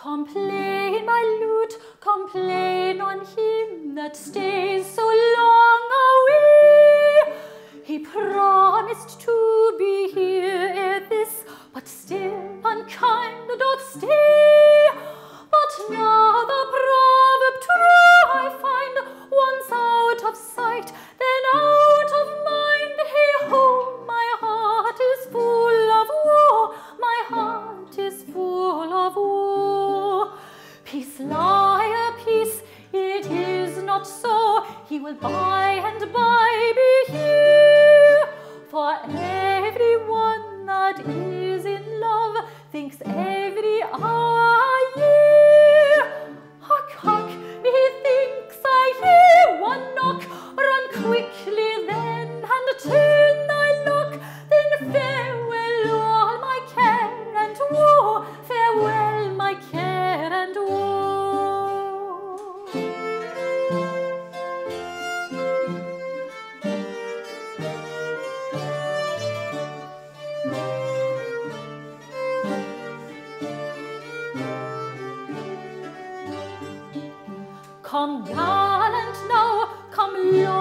Complain, my lute, complain on him that stays so long away. He promised to be here. will by and by be here. For everyone that is in love thinks every hour. Come gallant now, come lord.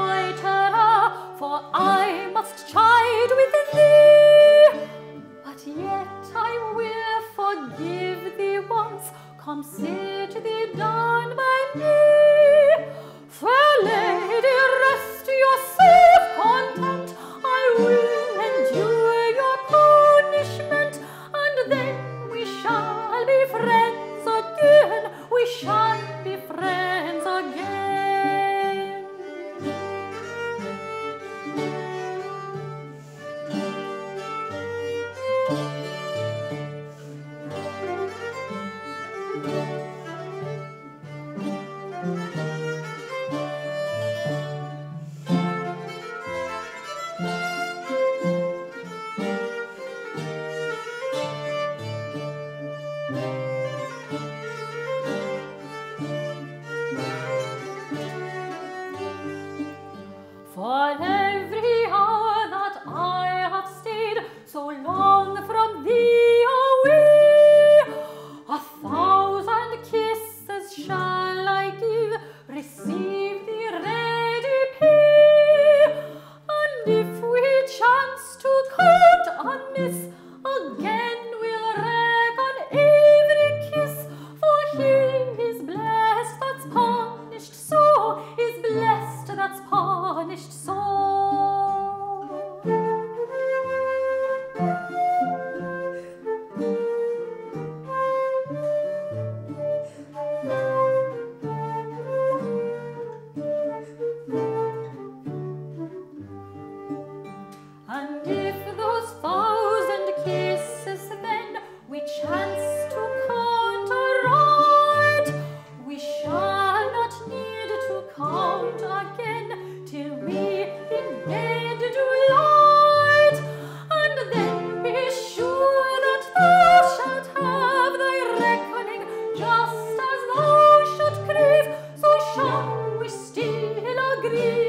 alegria.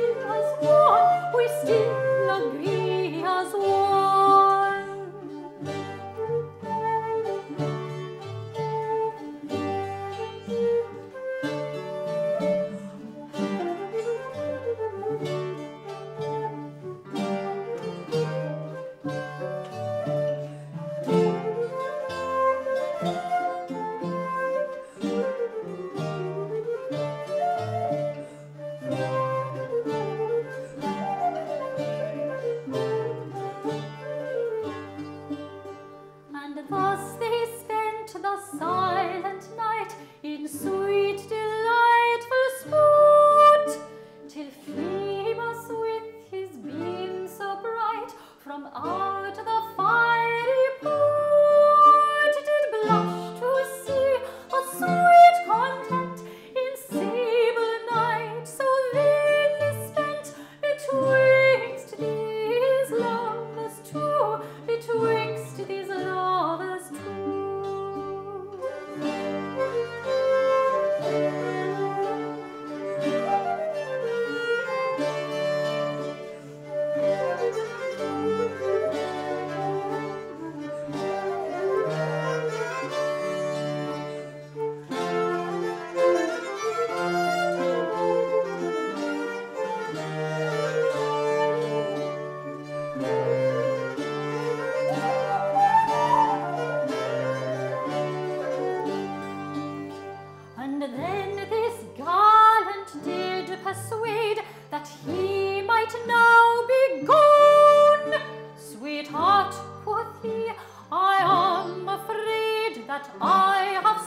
the silent night in sweet this gallant did persuade that he might now be gone. Sweetheart, quoth he, I am afraid that I have